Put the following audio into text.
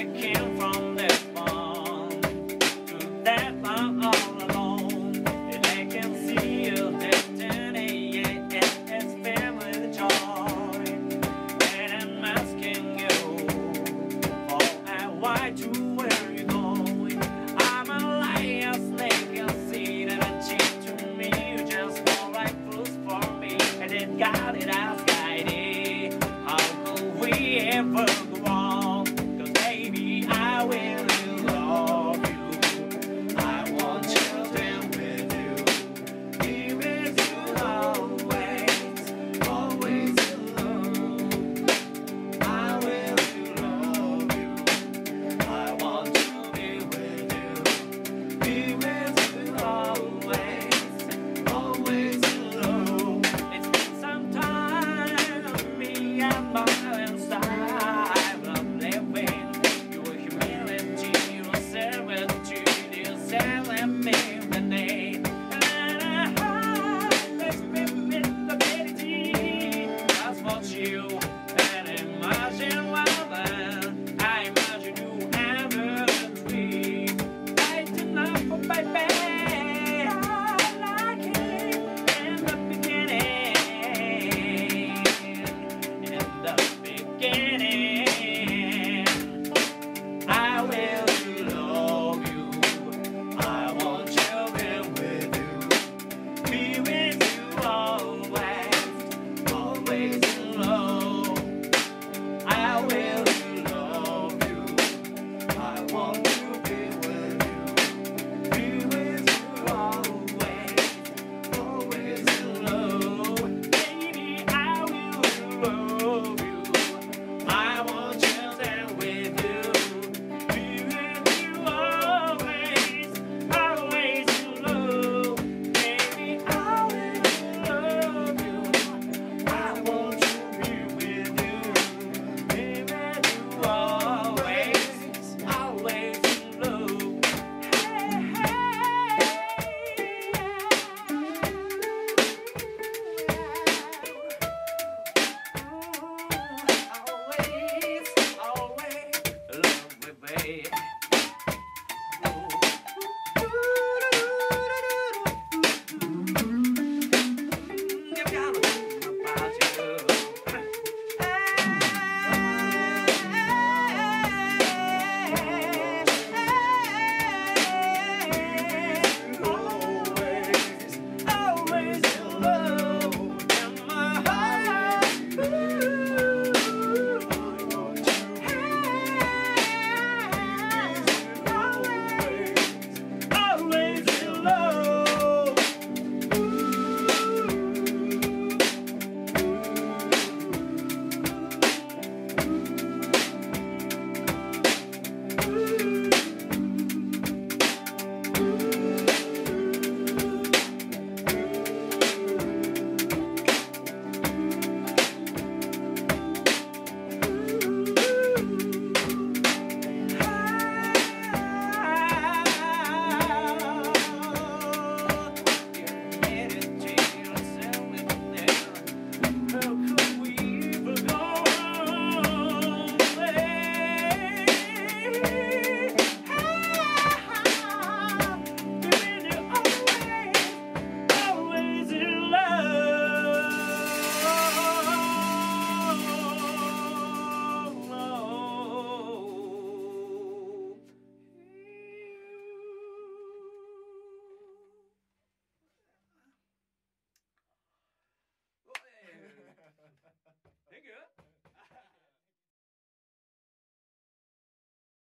where it came from. always.